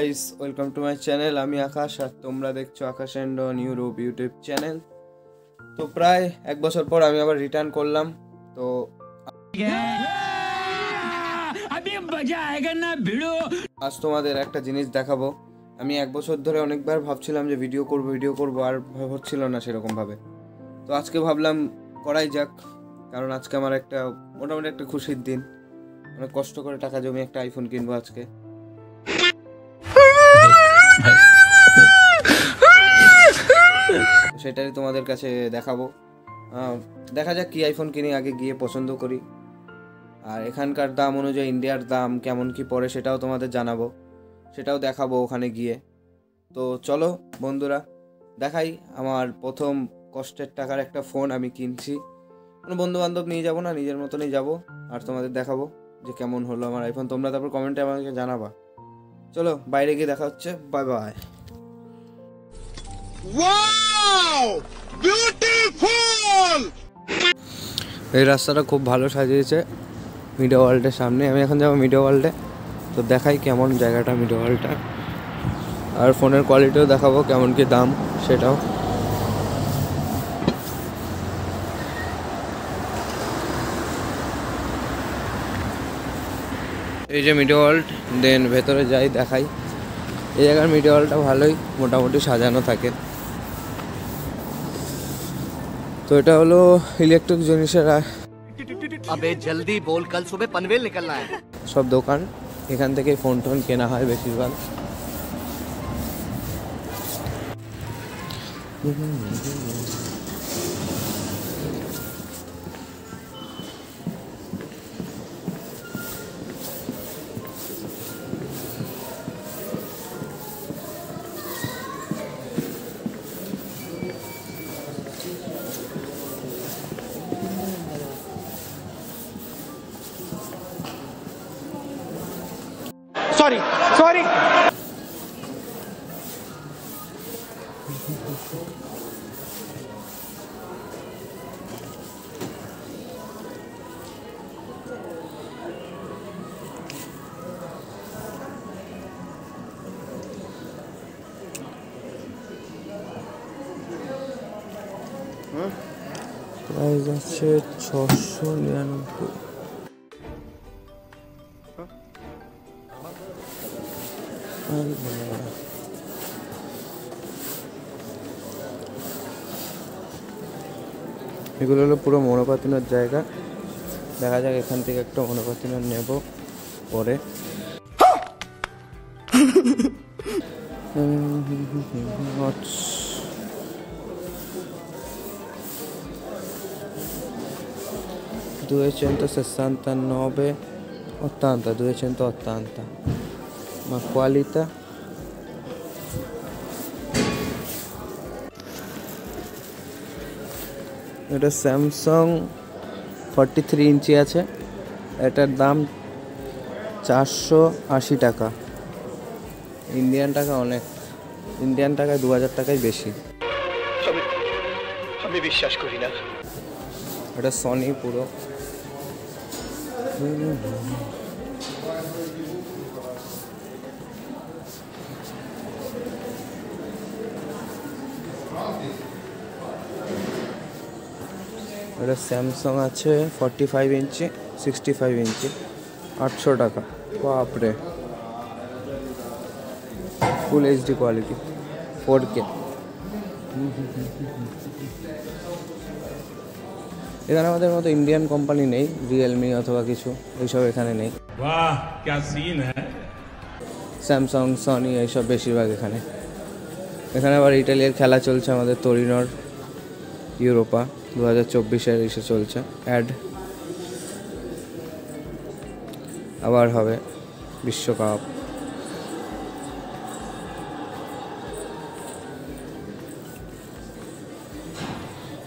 Guys welcome to my channel আমি আকাশ আর তোমরা দেখছ Akash and on Europe YouTube channel তো প্রায় এক বছর পর আমি আবার রিটার্ন করলাম। তো আজ তোমাদের একটা জিনিস দেখাবো। আমি এক বছর ধরে অনেকবার ভাবছিলাম যে ভিডিও করব ভিডিও করব আর হচ্ছিল না সেরকমভাবে। তো আজকে ভাবলাম করাই যাক কারণ আজকে আমার একটা মোটামুটি একটা খুশির দিন। অনেক কষ্ট করে টাকা জমিয়ে একটা আইফোন কিনবো আজকে। সেটাই তোমাদের কাছে দেখাবো। দেখা যাক কি আইফোন কিনি, আগে গিয়ে পছন্দ করি। আর এখানকার দাম অনুযায়ী, ইন্ডিয়ার দাম কেমন কি পড়ে সেটাও তোমাদের জানাব। সেটাও দেখাবো ওখানে গিয়ে। তো চলো বন্ধুরা, দেখাই আমার প্রথম কষ্টের টাকার একটা ফোন আমি কিনছি। কোনো বন্ধু বান্ধব নিয়ে যাব না, নিজের মতনই যাব। আর তোমাদের দেখাবো যে কেমন হলো আমার আইফোন তোমরা তারপর কমেন্টে আমাকে জানাবা। চলো বাইরে গিয়ে দেখা হচ্ছে। Bye bye! এই রাস্তাটা খুব ভালো সাজিয়েছে মিডো ওয়ার্ল্ডের সামনে। আমি এখন যাব মিডো ওয়ার্ল্ডে। তো দেখাই কেমন জায়গাটা মিডো ওয়ার্ল্ডটা। আর ফোনের কোয়ালিটিও দেখাবো কেমন কি দাম সেটাও। এই যে মিডিয়া ওয়ার্ল্ড দেন ভেতরে যাই দেখাই। এই জায়গার মিডিয়া ওয়ার্ল্ডটা ভালোই মোটামুটি সাজানো থাকে। তো এটা হলো ইলেকট্রিক জিনিসের জলদি বল কাল সুবে পনভেল নিকলনা হ্যায়। সব দোকান। এখান থেকে ফোন টোন কেনা হয় বেশিরভাগ। Mm-hmm. প্রাইস আছে ছশো নিরানব্বই এগুলো হলো পুরো মনোপাতিনোর জায়গা দেখা যাক এখান থেকে একটা মনোপাতিনোর নেব পরে আচ্ছা 269 80 280 ma qualità? এটা স্যামসাং ফর্টি থ্রি ইঞ্চি আছে এটার দাম চারশো আশি টাকা। ইন্ডিয়ান টাকা অনেক। ইন্ডিয়ান টাকায় দু হাজার টাকাই বেশি। আমি বিশ্বাস করি না। এটা সনি পুরো। এটা স্যামসাং আছে forty five inch sixty five inch, আটশো টাকা। বাপরে। Full HD quality four K এখানে আমাদের মতো ইন্ডিয়ান কোম্পানি নেই রিয়েলমি অথবা কিছু এইসব এখানে নেই। স্যামসাং হ্যাঁ। সনি এইসব বেশিরভাগ এখানে। এখানে আবার ইটালিয়ার খেলা চলছে আমাদের তরিনর ইউরোপা দু হাজার চব্বিশের এসে চলছে অ্যাড আবার হবে বিশ্বকাপ।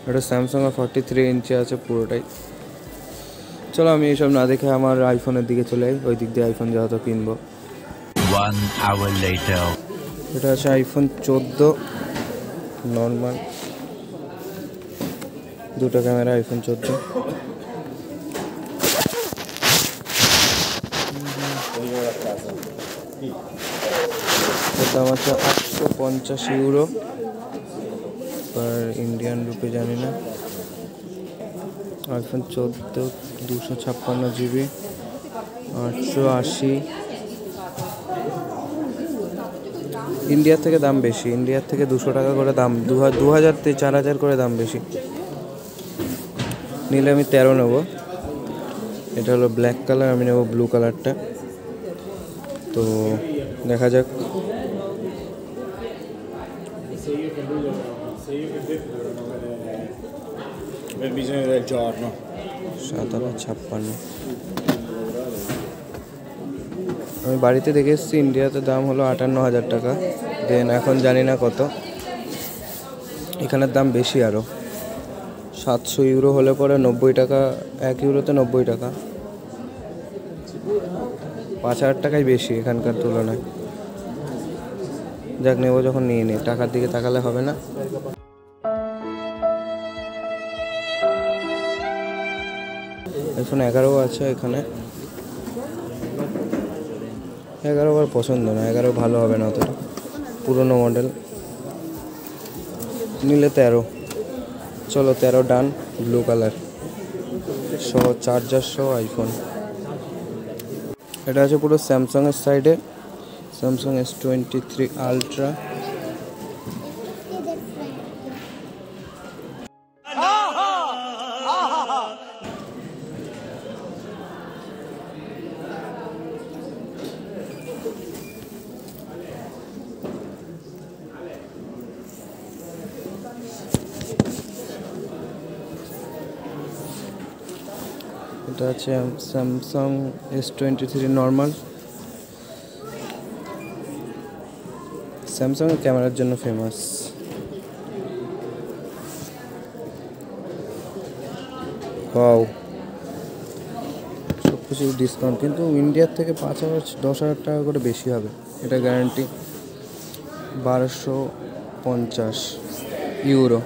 এটা স্যামসাং ফর্টি থ্রি ইঞ্চি আছে পুরোটাই। চলো আমি এইসব না দেখে আমার আইফোনের দিকে চলে যাই ওই দিক দিয়ে আইফোন যেহেতু কিনবো. এটা আছে আইফোন চোদ্দ নর্মাল দুটো ক্যামেরা আইফোন চোদ্দ। দাম আছে আটশো পঞ্চাশ ইউরো পার ইন্ডিয়ান রুপি, জানি না। আইফোন চোদ্দ, দুশো ছাপ্পান্ন জিবি, আটশো আশি। ইন্ডিয়ার থেকে দাম বেশি, ইন্ডিয়ার থেকে দুশো টাকা করে দাম, দু হাজার চার হাজার করে দাম বেশি। নিলে আমি তেরো নেব। এটা হলো ব্ল্যাক কালার আমি নেব ব্লু কালারটা তো দেখা যাক। Per bisogno del giorno. সাতান্ন ছাপ্পান্ন আমি বাড়িতে দেখে এসেছি ইন্ডিয়াতে দাম হলো আটান্ন হাজার টাকা। দেন এখন জানি না কত। এখানের দাম বেশি আরও সাতশো ইউরো হলে পরে নব্বই টাকা, এক ইউরোতে নব্বই টাকা। পাঁচ হাজার টাকাই বেশি এখানকার তুলনায়। যাক, নেব যখন নিয়ে নে। টাকার দিকে তাকালে হবে না। আইফোন এগারো আছে এখানে। এগারো আমার পছন্দ না। এগারো ভালো হবে না অতটা। পুরনো মডেল। নিলে তেরো। চলো, তেরো ডান, ব্লু কালার। সহ, চার্জার সহ, আইফোন। এটা আছে পুরো স্যামসাংয়ের সাইডে Samsung S twenty three ultra এটা আছে Samsung S twenty three normal Samsung ক্যামেরার জন্য ফেমাস ওয়াও সব কিছু ডিসকাউন্ট কিন্তু ইন্ডিয়ার থেকে পাঁচ হাজার, দশ হাজার টাকা করে বেশি হবে, এটা গ্যারান্টি বারোশো পঞ্চাশ euro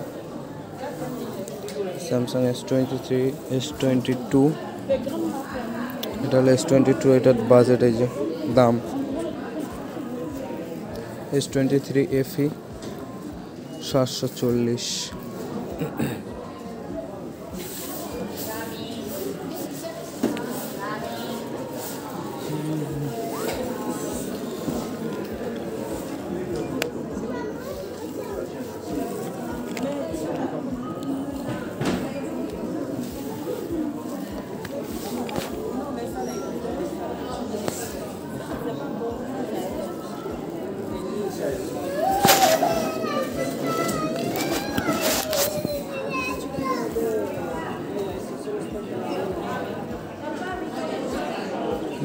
Samsung S twenty three S twenty two এটা হলো এস টোয়েন্টি টু এটার বাজেট এই যে, দাম। এস টোয়েন্টি থ্রি এফি সাতশো চল্লিশ।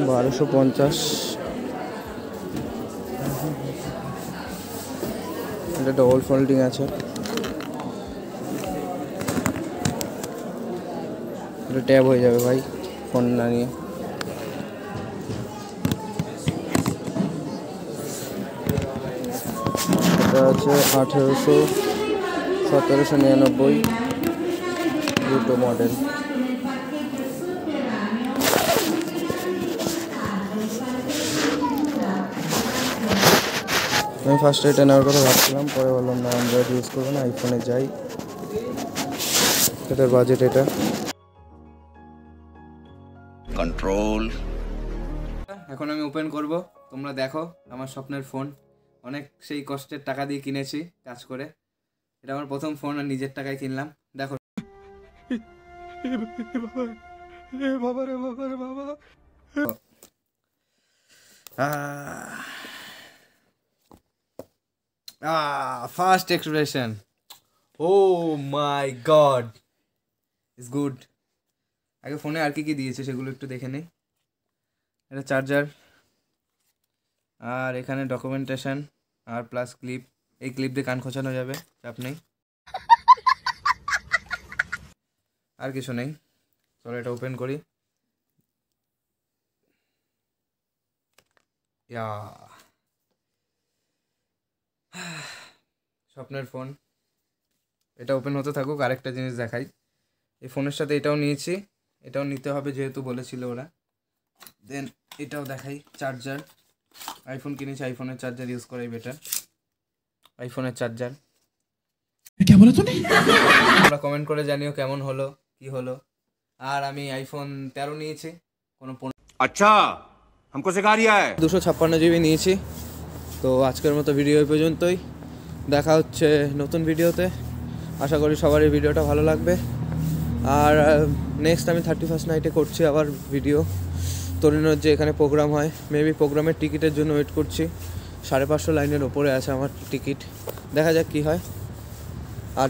বারোশো পঞ্চাশ। এটা ডবল ফোল্ডিং আছে। এটা ট্যাব হয়ে যাবে ভাই ফোন না নিয়ে। এটা আছে আঠেরোশো, সতেরোশো নিরানব্বই, দুটো মডেল আমি ফার্স্টে এটা নেওয়ার কথা ভাবছিলাম পরে বললাম না অ্যান্ড্রয়েড ইউজ করব না আইফোনে যাই। এটার বাজেট এটা। Control এখন আমি ওপেন করব তোমরা দেখো আমার স্বপ্নের ফোন অনেক সেই কষ্টের টাকা দিয়ে কিনেছি কাজ করে। এটা আমার প্রথম ফোন আর নিজের টাকায় কিনলাম। দেখো। First expression oh my god is good আগে ফোনে আর কি কি দিয়েছে সেগুলো একটু দেখে নেই। এটা চার্জার আর এখানে ডকুমেন্টেশন আর প্লাস ক্লিপ এই ক্লিপ দিয়ে কান খোঁচানো যাবে চাপ নেই। আর কিছু নেই। চলো এটা ওপেন করি। ইয়া স্বপ্নের ফোন এটা ওপেন হতে থাকুক আরেকটা জিনিস দেখাই এই ফোনের সাথে এটাও নিয়েছি এটাও নিতে হবে যেহেতু বলেছিল ওরা দেন এটাও দেখাই চার্জার আইফোন কিনেছি আইফোনের চার্জার ইউজ করাই বেটার আইফোনের চার্জার তোমরা কমেন্ট করে জানিও কেমন হলো কি হলো আর আমি আইফোন তেরো নিয়েছি কোনো अच्छा हमको सिखा रिया है দুশো ছাপ্পান্ন জিবি নিয়েছি তো আজকের মতো ভিডিও এই পর্যন্তই। দেখা হচ্ছে নতুন ভিডিওতে আশা করি সবারই ভিডিওটা ভালো লাগবে। আর নেক্সট আমি থার্টি ফার্স্ট নাইটে করছি আবার ভিডিও তরুণের যে এখানে প্রোগ্রাম হয় মেবি প্রোগ্রামের টিকিটের জন্য ওয়েট করছি। সাড়ে পাঁচশো লাইনের ওপরে আছে আমার টিকিট দেখা যাক কী হয়। আর